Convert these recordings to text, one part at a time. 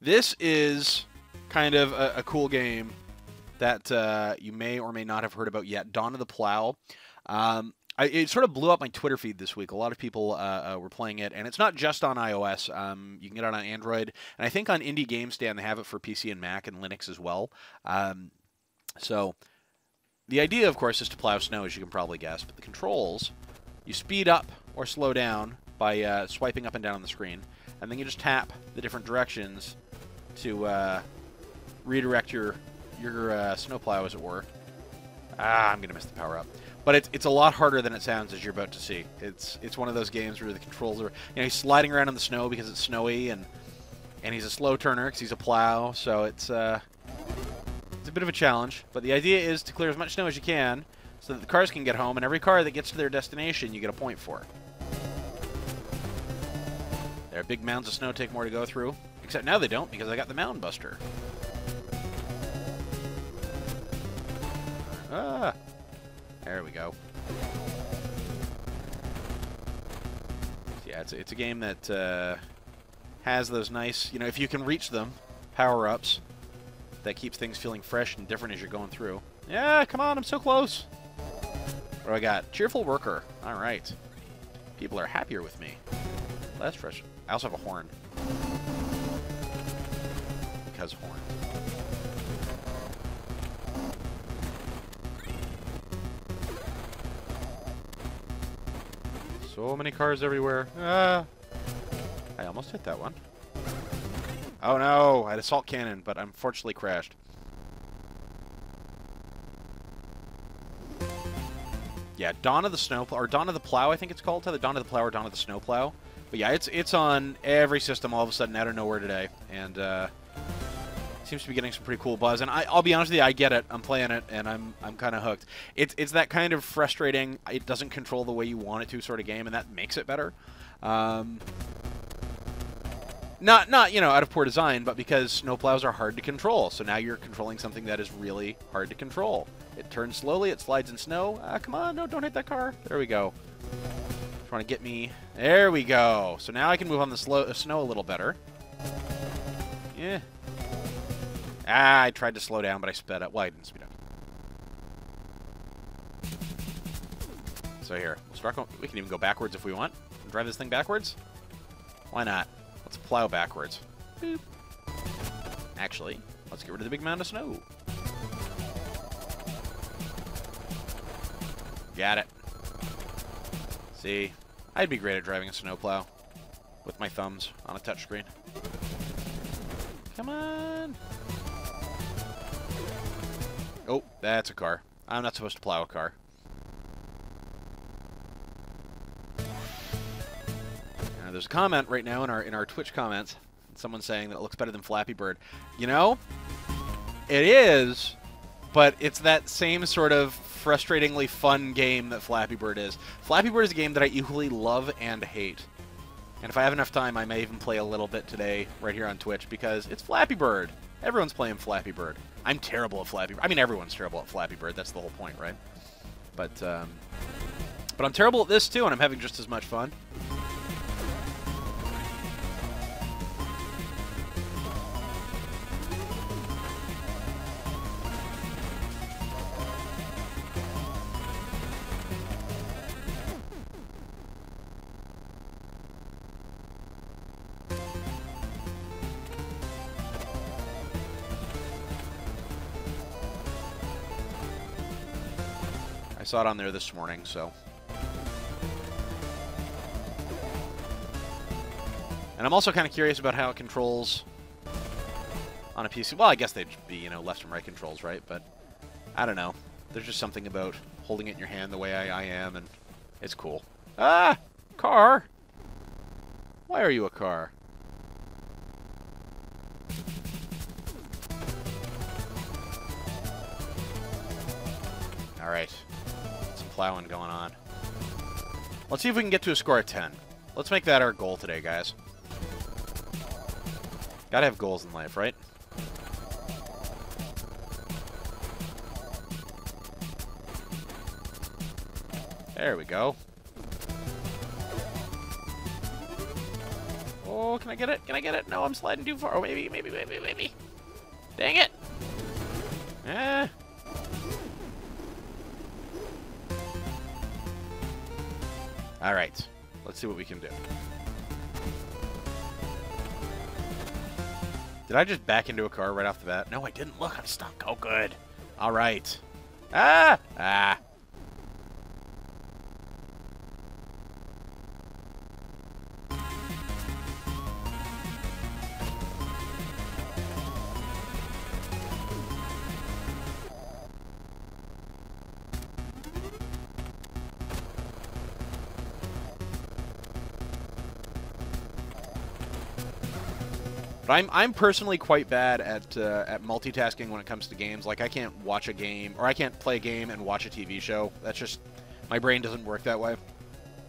This is kind of a, a cool game that uh, you may or may not have heard about yet. Dawn of the Plow. Um, I, it sort of blew up my Twitter feed this week. A lot of people uh, uh, were playing it, and it's not just on iOS. Um, you can get it on Android, and I think on Indie Game Stand they have it for PC and Mac and Linux as well. Um, so the idea, of course, is to plow snow, as you can probably guess. But the controls, you speed up or slow down by uh, swiping up and down on the screen, and then you just tap the different directions to uh, redirect your your uh, snowplow, as it were. Ah, I'm gonna miss the power up. But it's, it's a lot harder than it sounds, as you're about to see. It's it's one of those games where the controls are, you know, he's sliding around in the snow because it's snowy, and and he's a slow turner because he's a plow, so it's uh, it's a bit of a challenge. But the idea is to clear as much snow as you can, so that the cars can get home, and every car that gets to their destination, you get a point for. There, are big mounds of snow take more to go through. Except now they don't, because I got the Mound Buster. Ah! There we go. Yeah, it's a, it's a game that uh, has those nice, you know, if you can reach them, power-ups, that keeps things feeling fresh and different as you're going through. Yeah, come on, I'm so close. What do I got? Cheerful worker. All right. People are happier with me. Less fresh. I also have a horn. Because horn. So many cars everywhere. Ah. I almost hit that one. Oh no, I had a salt cannon, but unfortunately crashed. Yeah, Dawn of the Snowplow, or Dawn of the Plow, I think it's called. The Dawn of the Plow or Dawn of the Snowplow. But yeah, it's it's on every system all of a sudden out of nowhere today, and uh, seems to be getting some pretty cool buzz. And I, will be honest with you, I get it. I'm playing it, and I'm I'm kind of hooked. It's it's that kind of frustrating. It doesn't control the way you want it to sort of game, and that makes it better. Um, not not you know out of poor design, but because snowplows are hard to control. So now you're controlling something that is really hard to control. It turns slowly. It slides in snow. Ah, come on, no, don't hit that car. There we go. Trying to get me. There we go. So now I can move on the slow, uh, snow a little better. Yeah. Ah, I tried to slow down, but I sped up. Well, I didn't speed up. So here, we'll we can even go backwards if we want. Drive this thing backwards. Why not? Let's plow backwards. Boop. Actually, let's get rid of the big mound of snow. Got it. See, I'd be great at driving a snowplow with my thumbs on a touchscreen. Come on. Oh, that's a car. I'm not supposed to plow a car. Now, there's a comment right now in our in our Twitch comments. Someone saying that it looks better than Flappy Bird. You know, it is, but it's that same sort of frustratingly fun game that Flappy Bird is. Flappy Bird is a game that I equally love and hate. And if I have enough time, I may even play a little bit today right here on Twitch because it's Flappy Bird. Everyone's playing Flappy Bird. I'm terrible at Flappy Bird. I mean, everyone's terrible at Flappy Bird. That's the whole point, right? But, um, but I'm terrible at this too, and I'm having just as much fun. Saw it on there this morning, so. And I'm also kind of curious about how it controls on a PC. Well, I guess they'd be, you know, left and right controls, right? But I don't know. There's just something about holding it in your hand the way I, I am, and it's cool. Ah! Car! Why are you a car? All right plowing going on. Let's see if we can get to a score of 10. Let's make that our goal today, guys. Gotta have goals in life, right? There we go. Oh, can I get it? Can I get it? No, I'm sliding too far. Oh, maybe, maybe, maybe, maybe. Dang it. Eh. All right. Let's see what we can do. Did I just back into a car right off the bat? No, I didn't. Look, I'm stuck. Oh, good. All right. Ah! Ah. But I'm I'm personally quite bad at uh, at multitasking when it comes to games. Like I can't watch a game or I can't play a game and watch a TV show. That's just my brain doesn't work that way.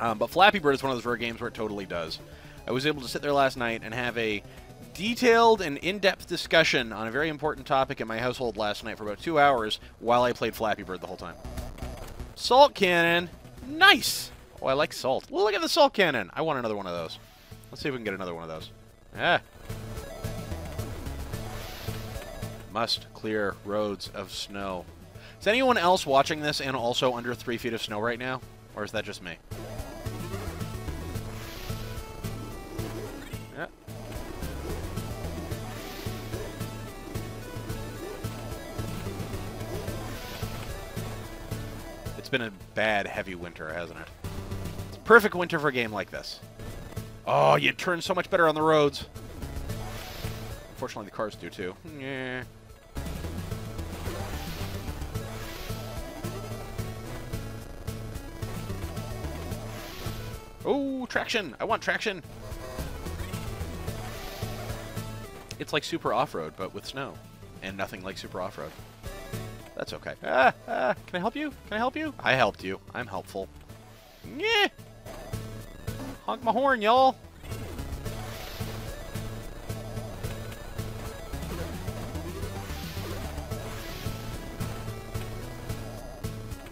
Um, but Flappy Bird is one of those rare games where it totally does. I was able to sit there last night and have a detailed and in-depth discussion on a very important topic in my household last night for about two hours while I played Flappy Bird the whole time. Salt cannon, nice. Oh, I like salt. look at the salt cannon. I want another one of those. Let's see if we can get another one of those. Ah. Must clear roads of snow. Is anyone else watching this and also under three feet of snow right now? Or is that just me? Yeah. It's been a bad, heavy winter, hasn't it? It's perfect winter for a game like this. Oh, you turn so much better on the roads. Unfortunately, the cars do too. Yeah. Oh, traction! I want traction! It's like Super Off-Road, but with snow. And nothing like Super Off-Road. That's okay. Ah, ah, can I help you? Can I help you? I helped you. I'm helpful. Yeah. Honk my horn, y'all!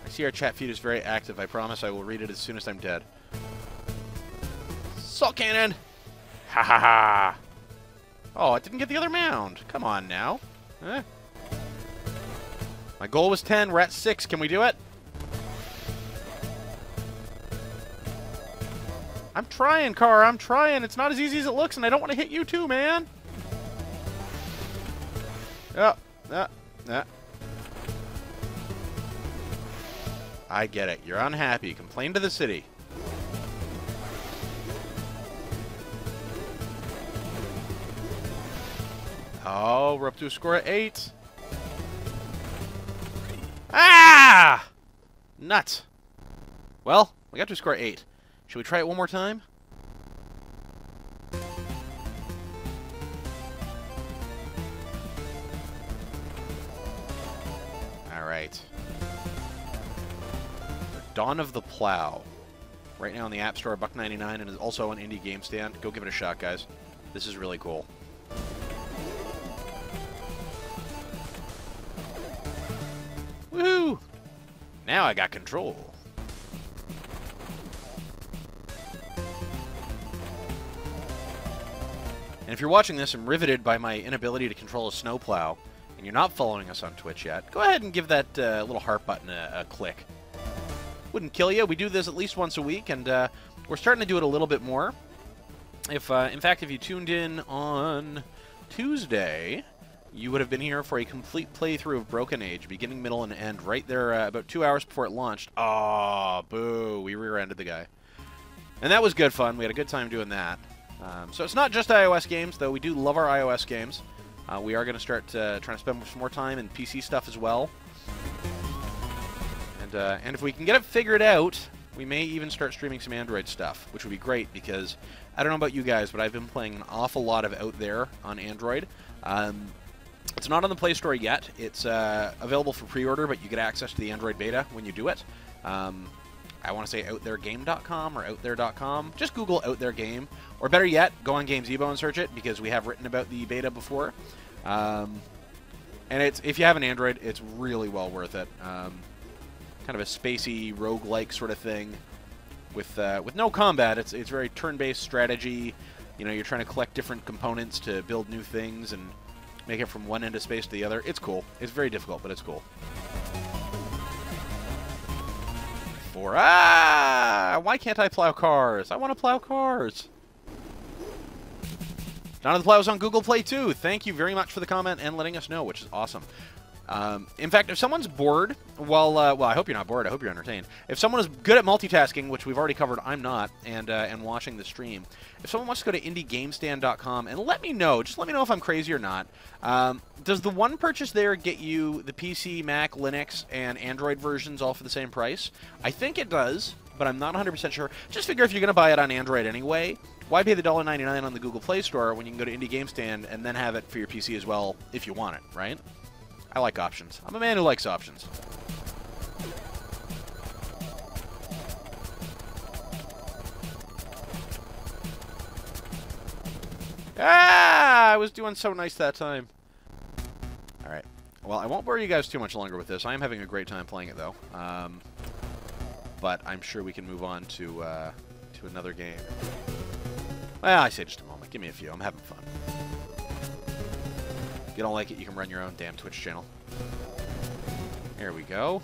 I see our chat feed is very active. I promise I will read it as soon as I'm dead. Salt cannon! Ha ha ha! Oh, I didn't get the other mound. Come on now. Eh? My goal was 10. We're at 6. Can we do it? I'm trying, car. I'm trying. It's not as easy as it looks, and I don't want to hit you too, man. Yeah, yeah, yeah. I get it. You're unhappy. Complain to the city. Oh, we're up to a score of eight. Ah! Nuts. Well, we got to a score of eight. Should we try it one more time? All right. Dawn of the Plow. Right now in the App Store, buck 99, and is also on Indie Game Stand. Go give it a shot, guys. This is really cool. Woohoo! Now I got control. And if you're watching this and riveted by my inability to control a snowplow, and you're not following us on Twitch yet, go ahead and give that uh, little heart button a, a, click. Wouldn't kill you. We do this at least once a week, and uh, we're starting to do it a little bit more. If, uh, in fact, if you tuned in on Tuesday, you would have been here for a complete playthrough of Broken Age, beginning, middle, and end, right there uh, about two hours before it launched. Oh, boo. We rear-ended the guy. And that was good fun. We had a good time doing that. Um, so it's not just iOS games, though we do love our iOS games. Uh, we are going to start uh, trying to spend some more time in PC stuff as well. And, uh, and if we can get it figured out, we may even start streaming some Android stuff, which would be great because I don't know about you guys, but I've been playing an awful lot of Out There on Android. Um, it's not on the Play Store yet. It's uh, available for pre-order, but you get access to the Android beta when you do it. Um, I want to say OutThereGame.com or OutThere.com. Just Google Out There Game, or better yet, go on Gamezebo and search it because we have written about the beta before. Um, and it's if you have an Android, it's really well worth it. Um, kind of a spacey rogue-like sort of thing with uh, with no combat. It's it's very turn-based strategy. you know, you're trying to collect different components to build new things and make it from one end of space to the other. It's cool. It's very difficult, but it's cool. Four. Ah! Why can't I plow cars? I want to plow cars. Dawn of the Plow is on Google Play too. Thank you very much for the comment and letting us know, which is awesome. Um, in fact, if someone's bored, well, uh, well, I hope you're not bored. I hope you're entertained. If someone is good at multitasking, which we've already covered, I'm not, and uh, and watching the stream. If someone wants to go to indiegamestand.com and let me know, just let me know if I'm crazy or not. Um, does the one purchase there get you the PC, Mac, Linux, and Android versions all for the same price? I think it does, but I'm not 100% sure. Just figure if you're going to buy it on Android anyway, why pay the $1.99 on the Google Play Store when you can go to Indie Game Stand and then have it for your PC as well if you want it, right? I like options. I'm a man who likes options. Ah! I was doing so nice that time. Alright. Well, I won't bore you guys too much longer with this. I am having a great time playing it, though. Um, but I'm sure we can move on to, uh, to another game. Well, I say just a moment. Give me a few. I'm having fun. You don't like it, you can run your own damn Twitch channel. Here we go.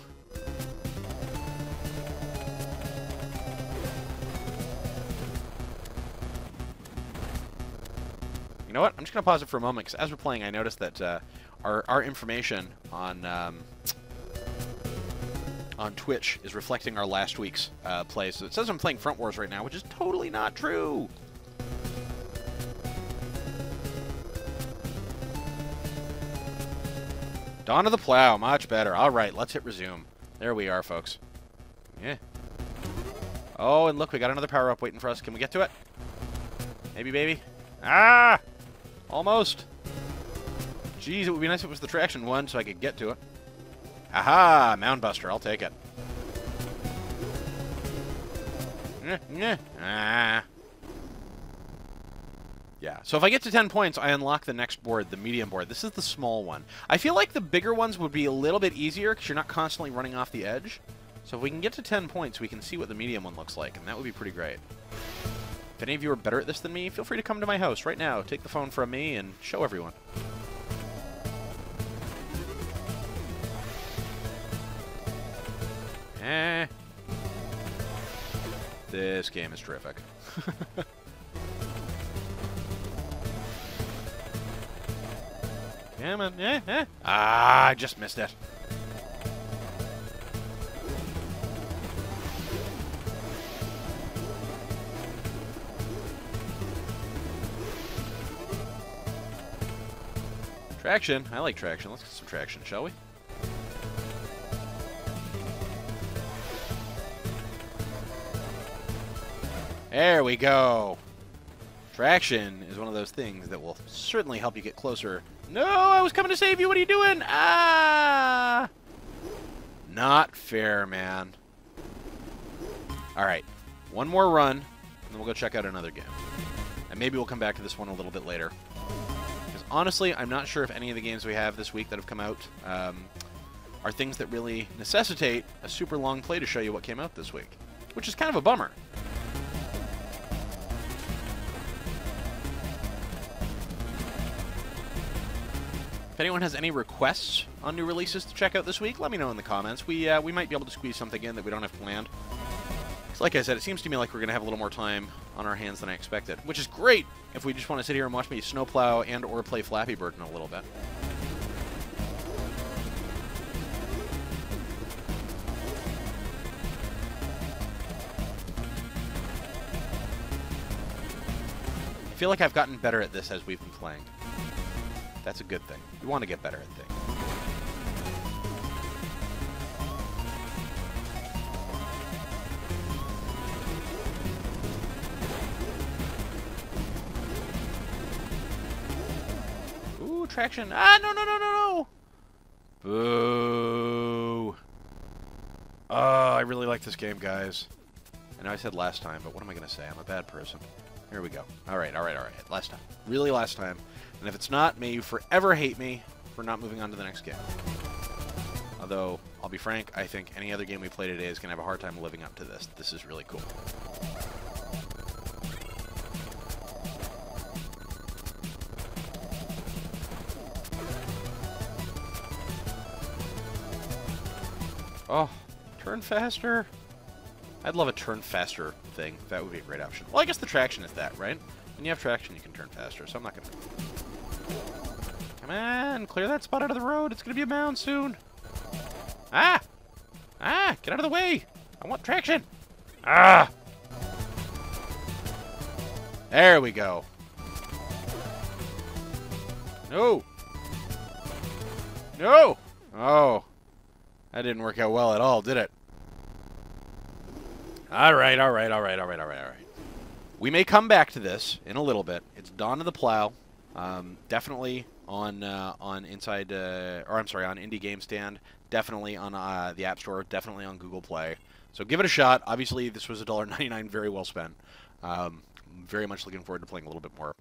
You know what? I'm just going to pause it for a moment, because as we're playing, I noticed that uh, our, our information on... Um, on Twitch is reflecting our last week's uh, play. So it says I'm playing Front Wars right now, which is totally not true. Of the Plow, much better. All right, let's hit resume. There we are, folks. Yeah. Oh, and look, we got another power-up waiting for us. Can we get to it? Maybe, baby? Ah! Almost. Jeez, it would be nice if it was the traction one so I could get to it. Aha! Mound Buster, I'll take it. Ah. Yeah, so if I get to 10 points, I unlock the next board, the medium board. This is the small one. I feel like the bigger ones would be a little bit easier because you're not constantly running off the edge. So if we can get to 10 points, we can see what the medium one looks like, and that would be pretty great. If any of you are better at this than me, feel free to come to my house right now, take the phone from me, and show everyone. Eh. This game is terrific. Come on. Eh, eh. Ah, I just missed it. Traction. I like traction. Let's get some traction, shall we? There we go. Traction is one of those things that will certainly help you get closer no, I was coming to save you. What are you doing? Ah! Not fair, man. All right. One more run, and then we'll go check out another game. And maybe we'll come back to this one a little bit later. Because honestly, I'm not sure if any of the games we have this week that have come out um, are things that really necessitate a super long play to show you what came out this week. Which is kind of a bummer. Anyone has any requests on new releases to check out this week, let me know in the comments. We uh, we might be able to squeeze something in that we don't have planned. like I said, it seems to me like we're going to have a little more time on our hands than I expected, which is great if we just want to sit here and watch me snowplow and or play Flappy Bird in a little bit. I feel like I've gotten better at this as we've been playing. That's a good thing. You want to get better at things. Ooh, traction. Ah, no, no, no, no, no! Boo. Oh, I really like this game, guys. I know I said last time, but what am I going to say? I'm a bad person. Here we go. All right, all right, all right. Last time. Really last time. And if it's not, may you forever hate me for not moving on to the next game. Although, I'll be frank, I think any other game we play today is going to have a hard time living up to this. This is really cool. Oh, turn faster. I'd love a turn faster thing. That would be a great option. Well, I guess the traction is that, right? When you have traction, you can turn faster, so I'm not going to... Come on, clear that spot out of the road. It's going to be a mound soon. Ah! Ah, get out of the way. I want traction. Ah! There we go. No! No! Oh. That didn't work out well at all, did it? All right, all right, all right, all right, all right, all right. We may come back to this in a little bit. It's Dawn of the Plow. Um, definitely on uh, on Inside, uh, or I'm sorry, on Indie Game Stand. Definitely on uh, the App Store. Definitely on Google Play. So give it a shot. Obviously, this was $1.99 very well spent. Um, very much looking forward to playing a little bit more.